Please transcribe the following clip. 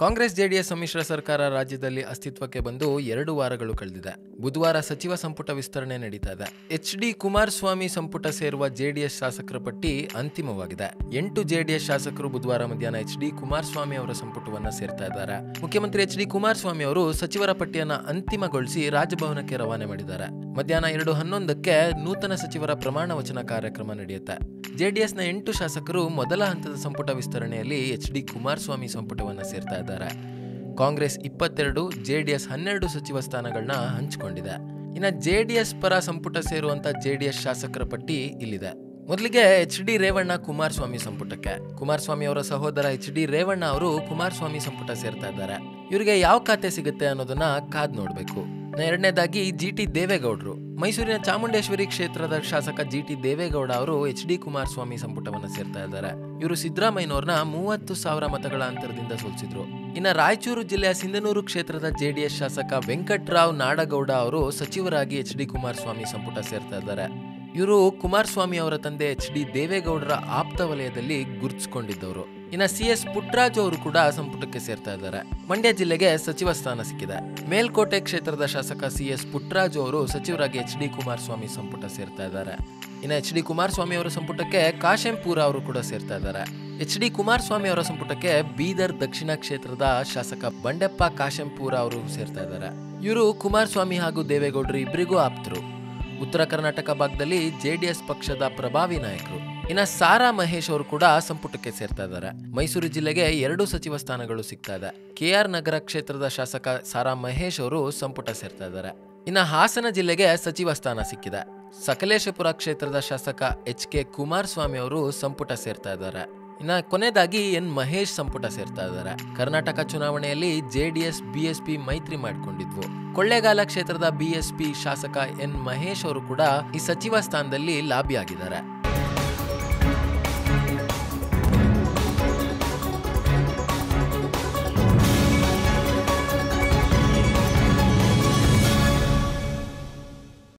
Congress JDS ಸಮ್ಮಿಶ್ರ ಸರ್ಕಾರ ರಾಜ್ಯದಲ್ಲಿ ಅಸ್ತಿತ್ವಕ್ಕೆ ಬಂದು ಎರಡು ವಾರಗಳು ಕಳೆದಿದೆ. ಬುಧವಾರ ಸಚಿವ ಸಂಪುಟ ವಿಸ್ತರಣೆ ನಡೀತಾ ಇದೆ. ಎಚ್ ಡಿ ಕುಮಾರಸ್ವಾಮಿ ಸಂಪುಟ ಸೇರುವ ಜೆಡಿಎಸ್ ಶಾಸಕರ ಪಟ್ಟಿ ಅಂತಿಮವಾಗಿದೆ. ಎಂಟು ಜೆಡಿಎಸ್ ಶಾಸಕರು ಬುಧವಾರ ಮಧ್ಯಾಹ್ನ ಎಚ್ ಡಿ ಕುಮಾರಸ್ವಾಮಿ ಅವರ ಸಂಪುಟವನ್ನು ಸೇರ್ತಾ ಇದ್ದಾರೆ. ಮುಖ್ಯಮಂತ್ರಿ ಎಚ್ ಡಿ ಕುಮಾರಸ್ವಾಮಿ ಅವರು ಸಚಿವರ ಪಟ್ಟಿಯನ್ನ ಅಂತಿಮಗೊಳಿಸಿ ರಾಜಭವನಕ್ಕೆ ರವಾನೆ ಮಾಡಿದ್ದಾರೆ. ಮಧ್ಯಾಹ್ನ ಎರಡು ಹನ್ನೊಂದಕ್ಕೆ ನೂತನ ಸಚಿವರ ಪ್ರಮಾಣ ವಚನ ಕಾರ್ಯಕ್ರಮ ನಡೆಯುತ್ತೆ. ಜೆಡಿಎಸ್ನ ಎಂಟು ಶಾಸಕರು ಮೊದಲ ಹಂತದ ಸಂಪುಟ ವಿಸ್ತರಣೆಯಲ್ಲಿ ಎಚ್ ಡಿ ಕುಮಾರಸ್ವಾಮಿ ಸಂಪುಟವನ್ನು ಸೇರ್ತಾ ಇದ್ದಾರೆ. ಕಾಂಗ್ರೆಸ್ ಇಪ್ಪತ್ತೆರಡು, ಜೆಡಿಎಸ್ ಹನ್ನೆರಡು ಸಚಿವ ಸ್ಥಾನಗಳನ್ನ ಹಂಚಿಕೊಂಡಿದೆ. ಇನ್ನು ಜೆಡಿಎಸ್ ಪರ ಸಂಪುಟ ಸೇರುವಂತ ಜೆಡಿಎಸ್ ಶಾಸಕರ ಪಟ್ಟಿ ಇಲ್ಲಿದೆ. ಮೊದಲಿಗೆ ಎಚ್ ಡಿ ರೇವಣ್ಣ ಕುಮಾರಸ್ವಾಮಿ ಸಂಪುಟಕ್ಕೆ. ಕುಮಾರಸ್ವಾಮಿ ಅವರ ಸಹೋದರ ಎಚ್ ಡಿ ರೇವಣ್ಣ ಅವರು ಕುಮಾರಸ್ವಾಮಿ ಸಂಪುಟ ಸೇರ್ತಾ ಇದ್ದಾರೆ. ಇವರಿಗೆ ಯಾವ ಖಾತೆ ಸಿಗುತ್ತೆ ಅನ್ನೋದನ್ನ ಕಾದ್ ನೋಡಬೇಕು. ಎರಡನೇದಾಗಿ ಜಿ ಟಿ ದೇವೇಗೌಡರು. ಮೈಸೂರಿನ ಚಾಮುಂಡೇಶ್ವರಿ ಕ್ಷೇತ್ರದ ಶಾಸಕ ಜಿ ಟಿ ದೇವೇಗೌಡ ಅವರು ಎಚ್ ಡಿ ಕುಮಾರಸ್ವಾಮಿ ಸಂಪುಟವನ್ನು ಸೇರ್ತಾ ಇದ್ದಾರೆ. ಇವರು ಸಿದ್ದರಾಮಯ್ಯನವ್ರನ್ನ ಮೂವತ್ತು ಸಾವಿರ ಮತಗಳ ಅಂತರದಿಂದ ಸೋಲಿಸಿದ್ರು. ಇನ್ನು ರಾಯಚೂರು ಜಿಲ್ಲೆಯ ಸಿಂಧನೂರು ಕ್ಷೇತ್ರದ ಜೆಡಿಎಸ್ ಶಾಸಕ ವೆಂಕಟರಾವ್ ನಾಡಗೌಡ ಅವರು ಸಚಿವರಾಗಿ ಎಚ್ ಡಿ ಕುಮಾರಸ್ವಾಮಿ ಸಂಪುಟ ಸೇರ್ತಾ ಇದ್ದಾರೆ. ಇವರು ಕುಮಾರಸ್ವಾಮಿ ಅವರ ತಂದೆ ಎಚ್ ಡಿ ದೇವೇಗೌಡರ ಆಪ್ತ ವಲಯದಲ್ಲಿ ಗುರುತಿಸಿಕೊಂಡಿದ್ದವರು. ಇನ್ನ ಸಿ ಎಸ್ ಪುಟ್ಟರಾಜು ಅವರು ಕೂಡ ಸಂಪುಟಕ್ಕೆ ಸೇರ್ತಾ ಇದ್ದಾರೆ. ಮಂಡ್ಯ ಜಿಲ್ಲೆಗೆ ಸಚಿವ ಸ್ಥಾನ ಸಿಕ್ಕಿದೆ. ಮೇಲ್ಕೋಟೆ ಕ್ಷೇತ್ರದ ಶಾಸಕ ಸಿ ಎಸ್ ಪುಟ್ಟರಾಜು ಅವರು ಸಚಿವರಾಗಿ ಎಚ್ ಡಿ ಕುಮಾರಸ್ವಾಮಿ ಸಂಪುಟ ಸೇರ್ತಾ ಇದ್ದಾರೆ. ಇನ್ನು ಎಚ್ ಡಿ ಕುಮಾರಸ್ವಾಮಿ ಅವರ ಸಂಪುಟಕ್ಕೆ ಕಾಶೆಂಪೂರ ಅವರು ಕೂಡ ಸೇರ್ತಾ ಇದ್ದಾರೆ. ಎಚ್ ಡಿ ಕುಮಾರಸ್ವಾಮಿ ಅವರ ಸಂಪುಟಕ್ಕೆ ಬೀದರ್ ದಕ್ಷಿಣ ಕ್ಷೇತ್ರದ ಶಾಸಕ ಬಂಡೆಪ್ಪ ಕಾಶೆಂಪೂರ ಅವರು ಸೇರ್ತಾ ಇದ್ದಾರೆ. ಇವರು ಕುಮಾರಸ್ವಾಮಿ ಹಾಗೂ ದೇವೇಗೌಡರು ಇಬ್ಬರಿಗೂ ಆಪ್ತರು. ಉತ್ತರ ಕರ್ನಾಟಕ ಭಾಗದಲ್ಲಿ ಜೆಡಿಎಸ್ ಪಕ್ಷದ ಪ್ರಭಾವಿ ನಾಯಕರು. ಇನ್ನ ಸಾರಾ ಮಹೇಶ್ ಅವರು ಕೂಡ ಸಂಪುಟಕ್ಕೆ ಸೇರ್ತಾ ಇದ್ದಾರೆ ಮೈಸೂರು ಜಿಲ್ಲೆಗೆ ಎರಡು ಸಚಿವ ಸ್ಥಾನಗಳು ಸಿಗ್ತಾ ಇದೆ. ಕೆಆರ್ ನಗರ ಕ್ಷೇತ್ರದ ಶಾಸಕ ಸಾರಾ ಮಹೇಶ್ ಅವರು ಸಂಪುಟ ಸೇರ್ತಾ ಇದ್ದಾರೆ ಇನ್ನ ಹಾಸನ ಜಿಲ್ಲೆಗೆ ಸಚಿವ ಸ್ಥಾನ ಸಿಕ್ಕಿದೆ. ಸಕಲೇಶಪುರ ಕ್ಷೇತ್ರದ ಶಾಸಕ ಎಚ್ ಕೆ ಕುಮಾರಸ್ವಾಮಿ ಅವರು ಸಂಪುಟ ಸೇರ್ತಾ ಇದ್ದಾರೆ ಇನ್ನ ಕೊನೆಯದಾಗಿ ಎನ್ ಮಹೇಶ್ ಸಂಪುಟ ಸೇರ್ತಾ ಇದ್ದಾರೆ. ಕರ್ನಾಟಕ ಚುನಾವಣೆಯಲ್ಲಿ J D S B S P ಮೈತ್ರಿ ಮಾಡಿಕೊಂಡಿದ್ವು. ಕೊಳ್ಳೇಗಾಲ ಕ್ಷೇತ್ರದ ಬಿಎಸ್ಪಿ ಶಾಸಕ ಎನ್ ಮಹೇಶ್ ಅವರು ಕೂಡ ಈ ಸಚಿವ ಸ್ಥಾನದಲ್ಲಿ ಲಾಬಿಯಾಗಿದ್ದಾರೆ.